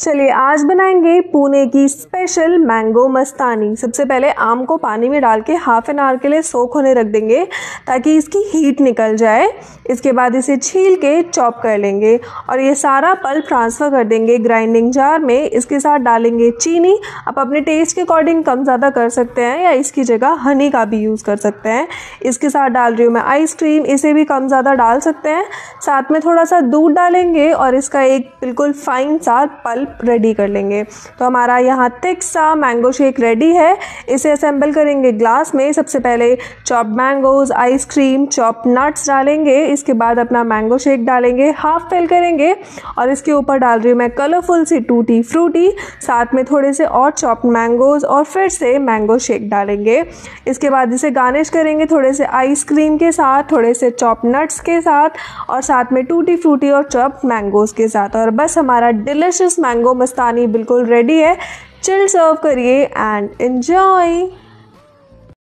चलिए, आज बनाएँगे पुणे की स्पेशल मैंगो मस्तानी। सबसे पहले आम को पानी में डाल के हाफ़ एन आवर के लिए सोख होने रख देंगे, ताकि इसकी हीट निकल जाए। इसके बाद इसे छील के चॉप कर लेंगे और ये सारा पल्प ट्रांसफ़र कर देंगे ग्राइंडिंग जार में। इसके साथ डालेंगे चीनी। आप अपने टेस्ट के अकॉर्डिंग कम ज़्यादा कर सकते हैं या इसकी जगह हनी का भी यूज़ कर सकते हैं। इसके साथ डाल रही हूँ मैं आइसक्रीम इसे भी कम ज़्यादा डाल सकते हैं। साथ में थोड़ा सा दूध डालेंगे और इसका एक बिल्कुल फाइन सा पल्प रेडी कर लेंगे। तो हमारा यहाँ थिक सा मैंगो शेक रेडी है। इसे असेंबल करेंगे ग्लास में। सबसे पहले chop mangoes ice cream chop nuts डालेंगे। इसके बाद अपना मैंगो शेक डालेंगे। हाफ़ फिल करेंगे और इसके ऊपर डाल रही हूँ मैं कलरफुल सी टूटी फ्रूटी साथ में थोड़े से और चॉप मैंगोज और फिर से मैंगो शेक डालेंगे। इसके बाद इसे गार्निश करेंगे थोड़े से आइसक्रीम के साथ, थोड़े से चॉप नट्स के साथ और साथ में टूटी फ्रूटी और चॉप मैंगोज के साथ। और बस हमारा डिलिशियस मैंगो मस्तानी बिल्कुल रेडी है। चिल सर्व करिए एंड एन्जॉय